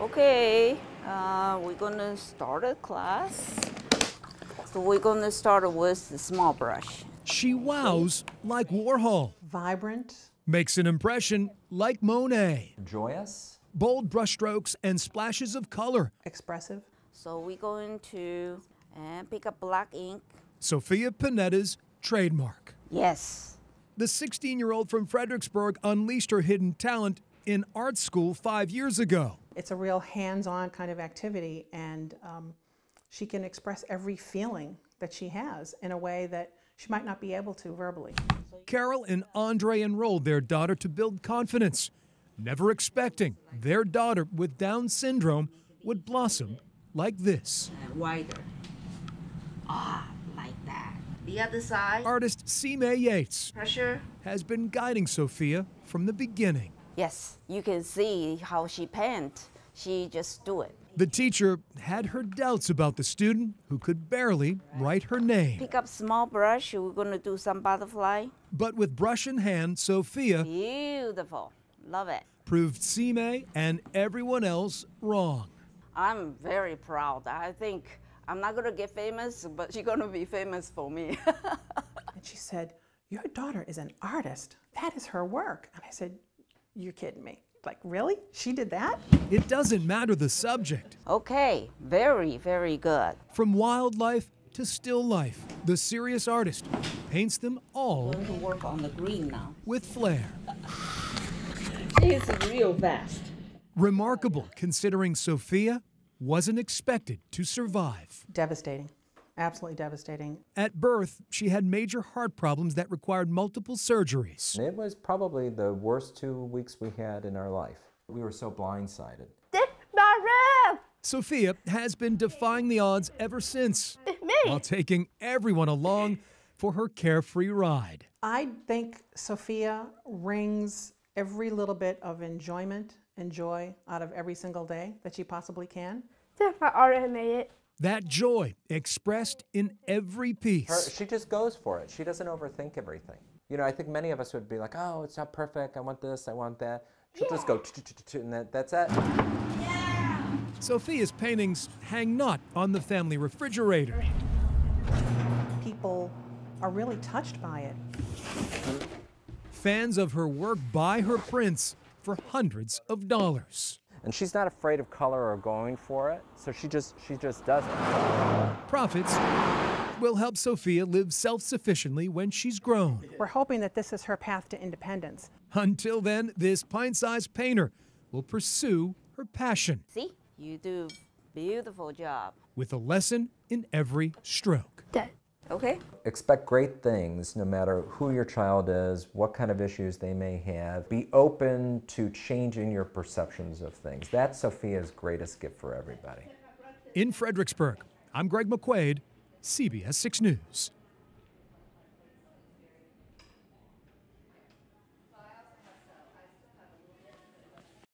Okay, uh, we're gonna start a class. So we're gonna start with the small brush. She wows like Warhol, Vibrant, makes an impression like Monet. Joyous? Bold brushstrokes and splashes of color. expressive. So we're going to uh, pick up black ink. Sophia Panetta's trademark. Yes. The 16 year old from Fredericksburg unleashed her hidden talent in art school five years ago. It's a real hands-on kind of activity, and um, she can express every feeling that she has in a way that she might not be able to verbally. Carol and Andre enrolled their daughter to build confidence, never expecting their daughter with Down syndrome would blossom like this. And wider. Ah, like that. The other side. Artist Sime Yates Pressure. has been guiding Sophia from the beginning. Yes, you can see how she paint. She just do it. The teacher had her doubts about the student who could barely write her name. Pick up small brush. We're gonna do some butterfly. But with brush in hand, Sophia Beautiful. Love it. proved Sime and everyone else wrong. I'm very proud. I think I'm not gonna get famous, but she's gonna be famous for me. And she said, Your daughter is an artist. That is her work. And I said, You're kidding me. Like, really? She did that? It doesn't matter the subject. okay, very, very good. From wildlife to still life, the serious artist paints them all Going to work on the green now. with flair. She's real fast. Remarkable considering Sophia wasn't expected to survive. Devastating. Absolutely devastating. At birth, she had major heart problems that required multiple surgeries. It was probably the worst two weeks we had in our life. We were so blindsided. This my room. Sophia has been defying the odds ever since, It's me. while taking everyone along for her carefree ride. I think Sophia wrings every little bit of enjoyment and joy out of every single day that she possibly can. This my artist made it. That joy expressed in every Her, piece. she just goes for it. She doesn't overthink everything. You know, I think many of us would be like, oh, it's not perfect. I want this, I want that. She'll just go, and that, that's it. Sophia's paintings hang not on the family refrigerator. People are really touched by it. Fans of her work buy her prints for hundreds of dollars. And she's not afraid of color or going for it, so she just she just does it. Profits will help Sophia live self sufficiently when she's grown. We're hoping that this is her path to independence. Until then, this pint sized painter will pursue her passion See, you do beautiful job. with a lesson in every stroke. That. Okay. Expect great things no matter who your child is, what kind of issues they may have. Be open to changing your perceptions of things. That's Sophia's greatest gift for everybody. In Fredericksburg, I'm Greg McQuade, CBS 6 News.